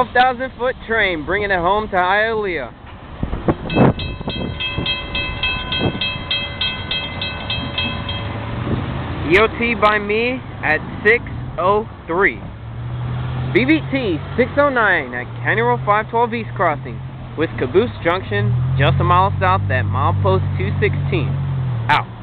Twelve thousand foot train bringing it home to Hialeah. EOT by me at 603. BBT 609 at County Road 512 East Crossing with Caboose Junction just a mile south at milepost 216. Out.